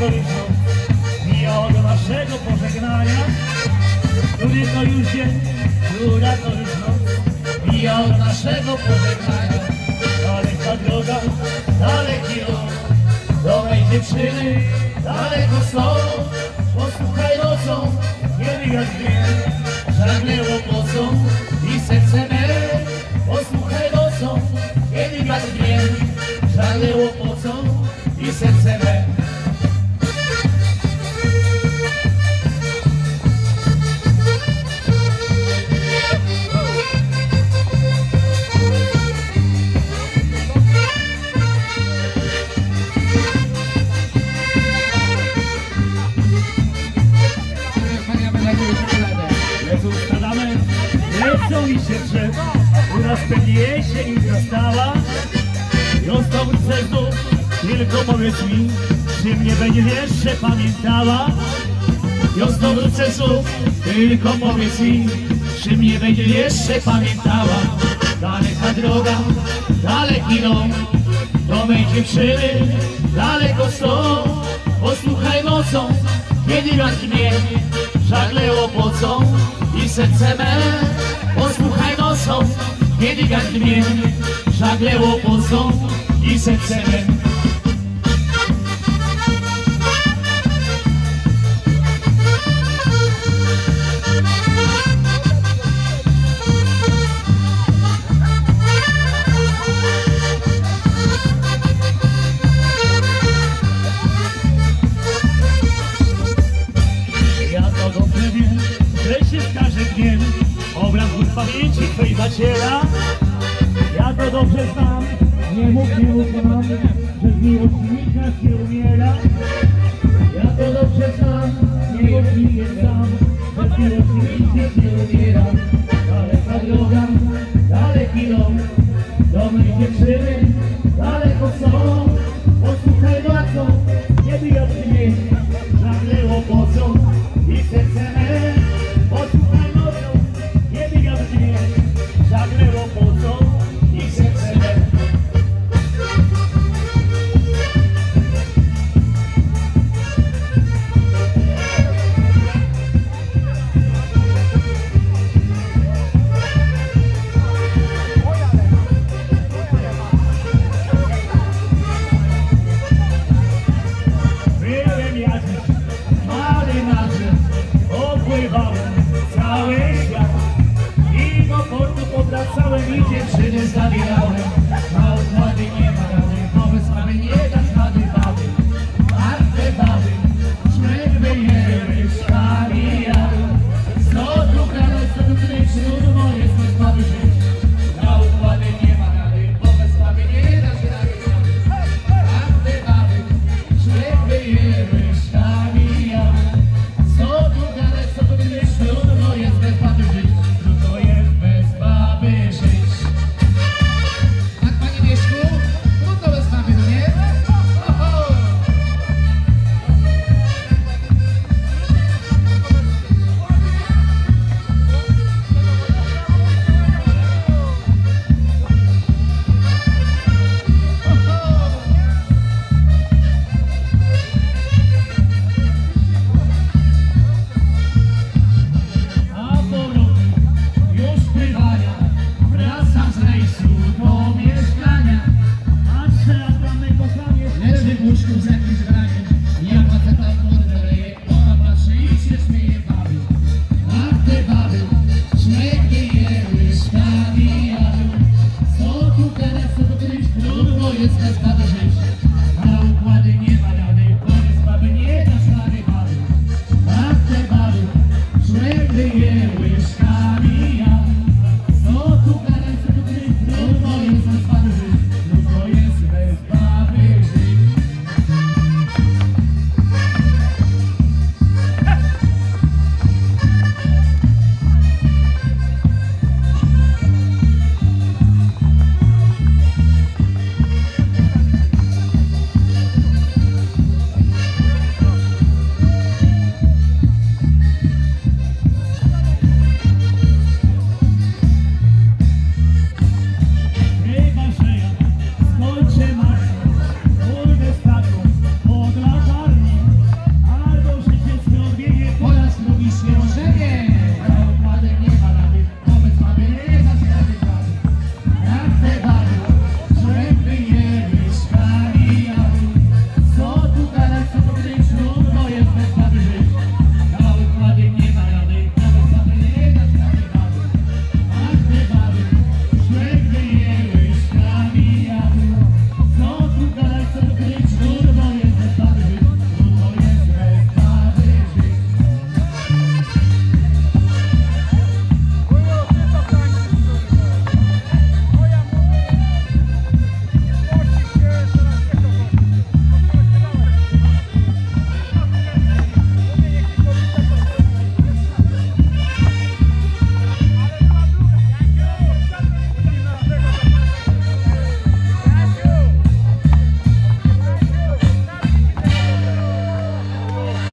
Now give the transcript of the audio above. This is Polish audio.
okoliczną Mijało naszego pożegnania Który to już dzień, która to już noc. Mijało do naszego pożegnania Daleka droga, daleki ląd. Do mej dziewczyny, daleko stąd Posłuchaj nocą, kiedy jak wiem Żegnęło lecą i się drzew U nas pewnie jesień nastała chcę znów, tylko powiedz mi Czy mnie będziesz jeszcze pamiętała? Znowu chcę znów, tylko powiedz mi Czy mnie będziesz jeszcze pamiętała? Daleka droga, daleki dom Do mej dziewczyny, daleko stąd Posłuchaj nocą, kiedy wiatr mnie Żagle łopocą i serce me Wiatr mnie Żagle łopocą i serce me Ja to dobrze wiem, że się pamięci twej zaciera. Ja to dobrze znam, nie mów, nie mów nam Że z miłośnika się umiera. Ja to dobrze znam, nie mów, nie sam Że z miłośnika się umiera Navidad.